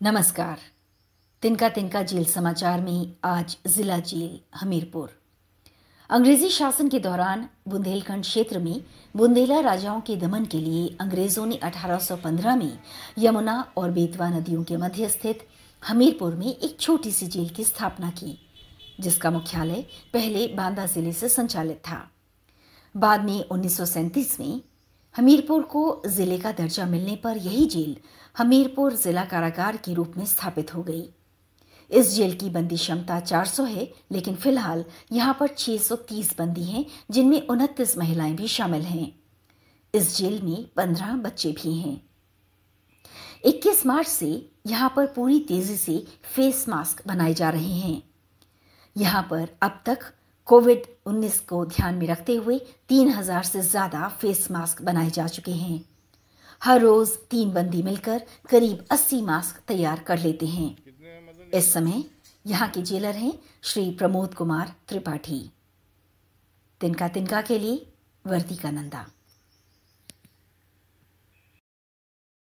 नमस्कार। तिनका तिनका जेल समाचार में आज जिला जेल हमीरपुर। अंग्रेज़ी शासन के दौरान बुंदेलखंड क्षेत्र में बुंदेला राजाओं के दमन के लिए अंग्रेज़ों ने 1815 में यमुना और बेतवा नदियों के मध्य स्थित हमीरपुर में एक छोटी सी जेल की स्थापना की, जिसका मुख्यालय पहले बांदा ज़िले से संचालित था। बाद में उन्नीस सौ सैंतीस में हमीरपुर को ज़िले का दर्जा मिलने पर यही जेल हमीरपुर जिला कारागार के रूप में स्थापित हो गई। इस जेल की बंदी क्षमता 400 है, लेकिन फ़िलहाल यहाँ पर 630 बंदी हैं, जिनमें उनतीस महिलाएँ भी शामिल हैं। इस जेल में 15 बच्चे भी हैं। 21 मार्च से यहाँ पर पूरी तेज़ी से फेस मास्क बनाए जा रहे हैं। यहाँ पर अब तक कोविड 19 को ध्यान में रखते हुए 3000 से ज़्यादा फेस मास्क बनाए जा चुके हैं। हर रोज तीन बंदी मिलकर करीब 80 मास्क तैयार कर लेते हैं। इस समय यहाँ के जेलर हैं श्री प्रमोद कुमार त्रिपाठी। तिनका तिनका के लिए वर्दी का नंदा।